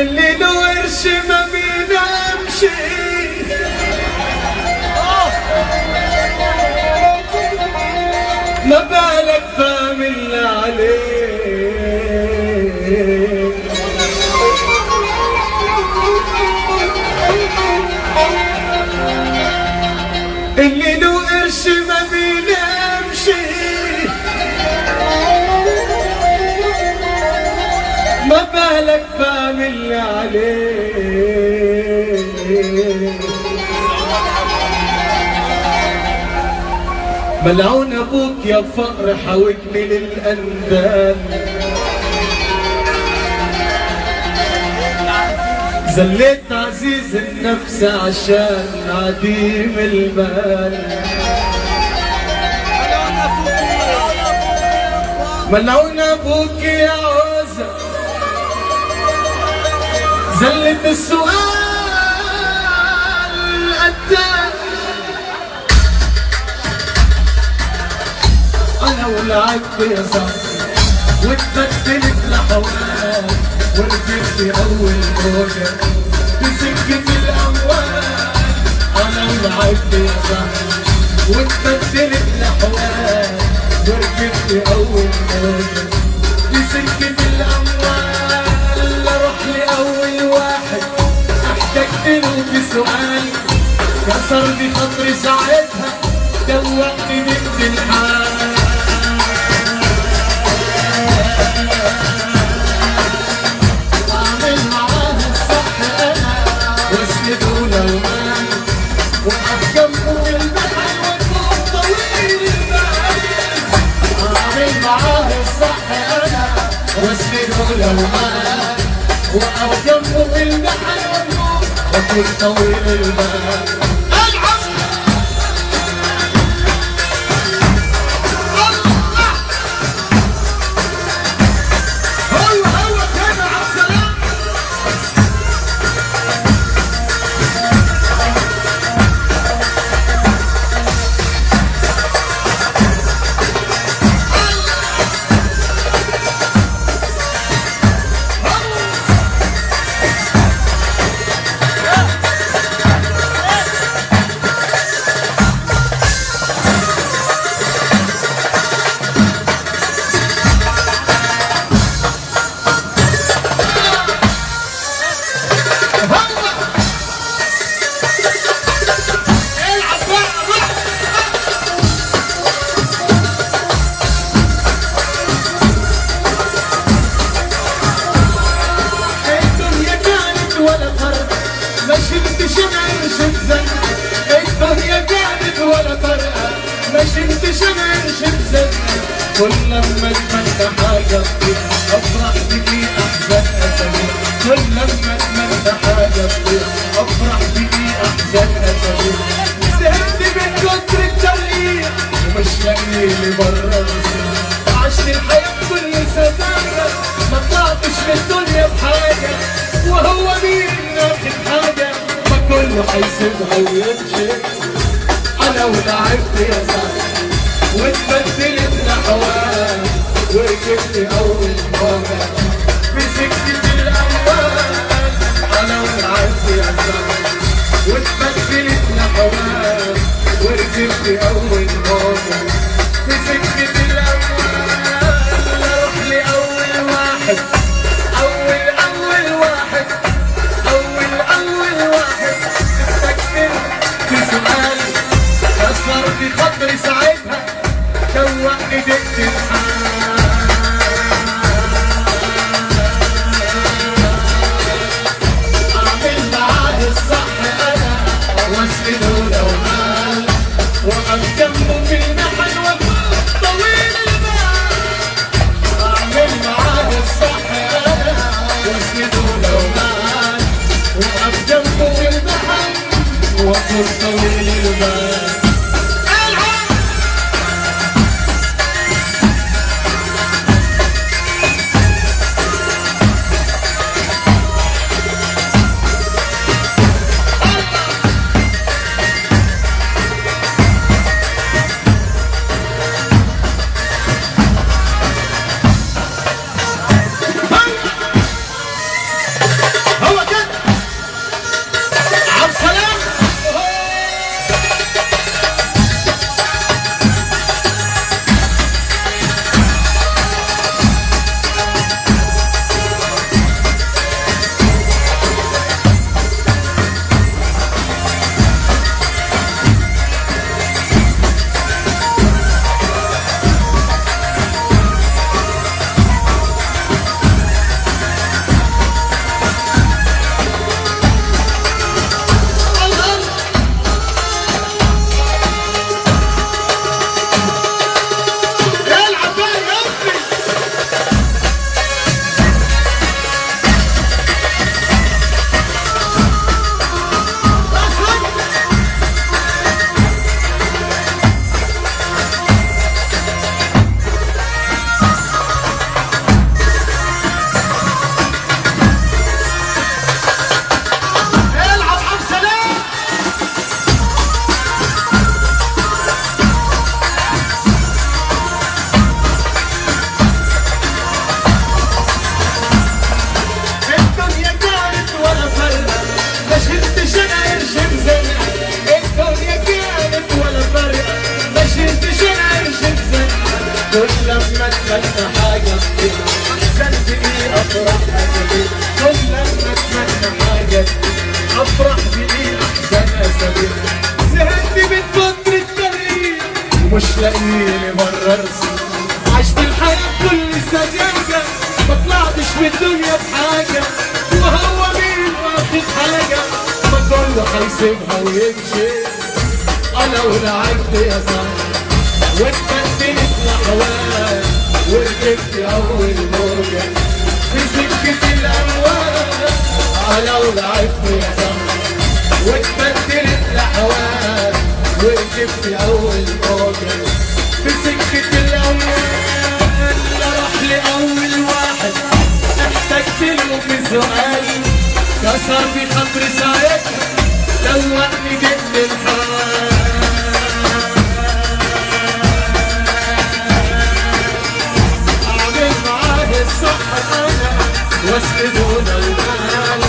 اللي له قرش ما بينامش ما بالك فاهم اللي عليه ملعون أبوك يا فقر حاوك من الاندال زليت عزيز النفس عشان عديم المال ملعون أبوك يا زلت السؤال قتال أنا ولعبت يا صاحبي واتبدلت لحوال وركبت أول موجة. في سكة الأموال أنا ولعبت يا صاحبي واتبدلت لحوال وركبت أول موجة. في سكة الأموال في سؤال كسر لي خاطري ساعتها دوقني بنت الحال. أعمل معاها الصح أنا واسنده لو مات وأقف جنبه في البحر وأكون طويل البال أعمل معاها الصح أنا واسنده لو مات وأقف جنبه في البحر وأكون طويل تطير افرح بيكي احزان اسابيع كل لما اتمنى حاجة تطير افرح بيكي احزان اسابيع زهقت من كتر التغيير ومش لاقي لي عشت الحياة بكل سذاجة ما طلعتش من الدنيا بحاجة وهو مين ناخد حاجة ما كله هيسيبها ويمشي أنا ولعبت يا صاحبي واتبدلت لحوال وركبت أول مرة في سكة الأموال. أنا ولعبت يا صاحبي واتبدلت لحوال وركبت أول مرة في سكة الأموال أروح لأول واحد. وأكون طويل كل لما اتمنى حاجة افتكر سند أفرح اسابيع كل لما اتمنى حاجة افرح بايه احزن اسابيع زهقت من كتر التغيير ومش لاقي لي برا عشت الحياة كل سجاجه ما طلعتش من الدنيا بحاجه وهو مين واخد حاجة ما كله هيسيبها ويمشي أنا ونعدي يا صاحبي واتبدلت الاحوال وركبت اول موجة في سكة الاموال أنا ولعبت يا صاحبي واتبدلت الاحوال وركبت أول موجة في سكة الاموال راح لاول واحد احتجت له في سؤال كسر في خاطري ساعتها دوقني جبت الحال واسندون المال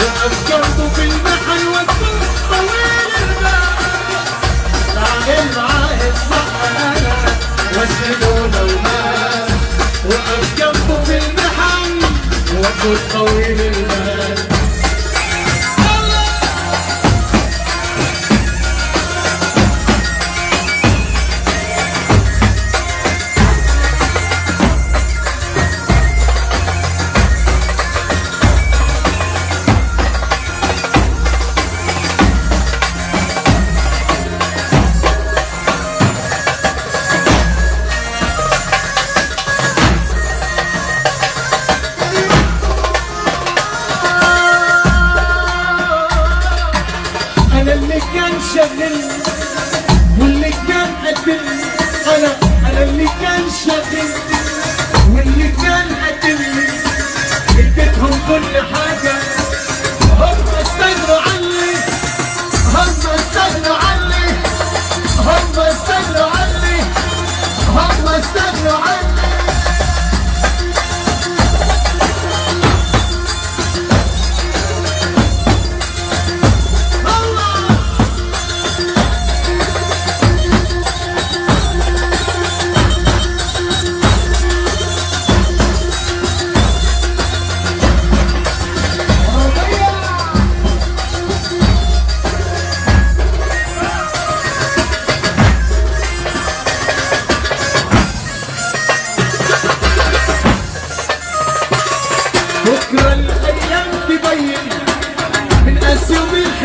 وأفكرته في المحن والطول طويل البال المال. في والطول طويل كان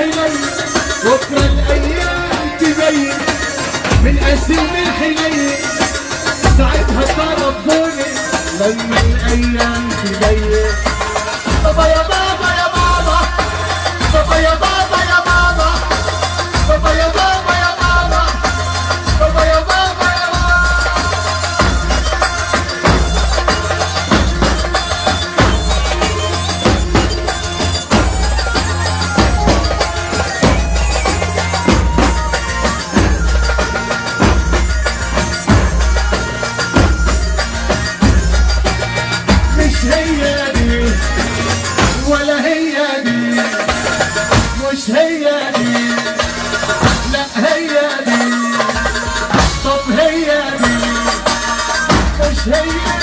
الحنين بكرة الأيام تبين من أسيوم الحنين ساعتها تعرفوني لما الأيام تبين. بابا يا بابا يا بابا بابا يا بابا. طب هي دي مش هي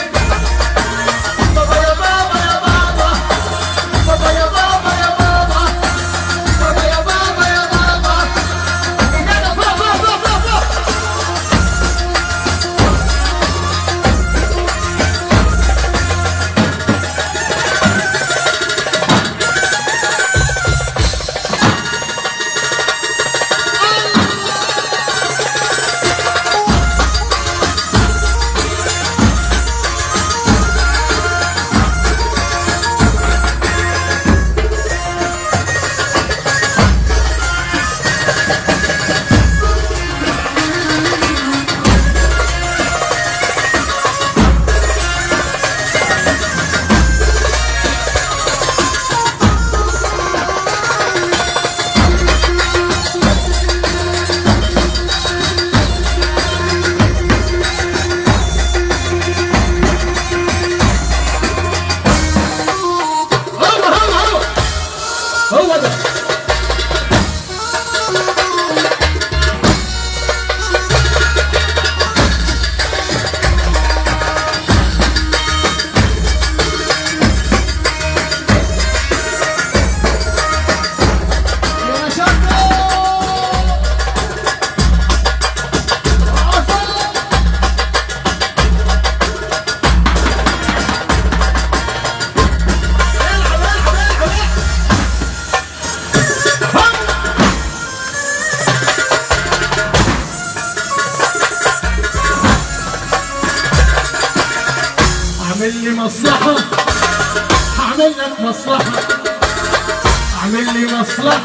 مصلحة.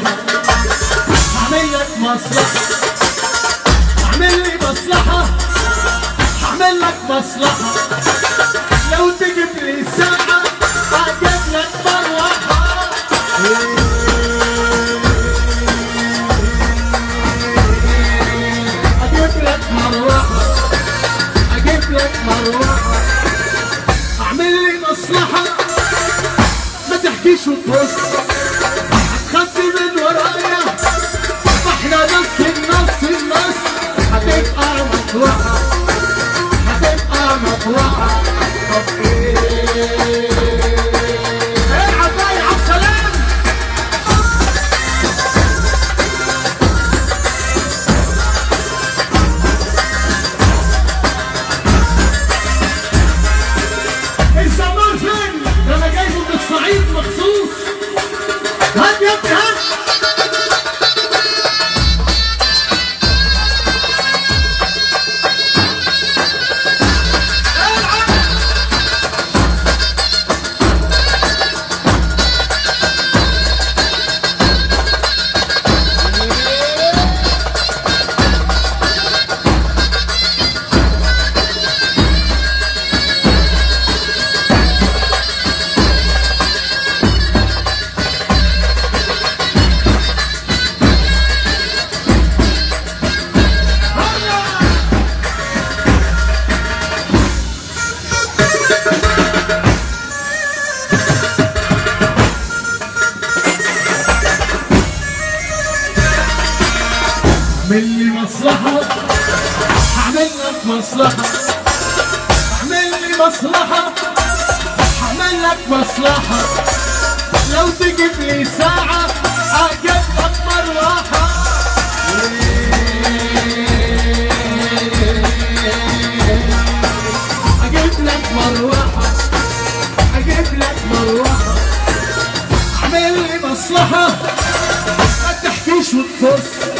اعمل لك مصلحة. اعمل لي مصلحة. اعمل لك مصلحة. لو تجيب لي ساعة أجيب لك مروحة أجيب لك مروحة. أجيب لك مروحة. اعمل لي مصلحة. ما تحكيش وتبص. مطوعة هتبقى مطوعة طب إيه مصلحة. هعمل لك مصلحة. لو تجيب لي ساعة أجيب لك مروحة. أجيب لك مروحة. أجيب لك مروحة. أعمل لي مصلحة. ما تحكيش وتبص.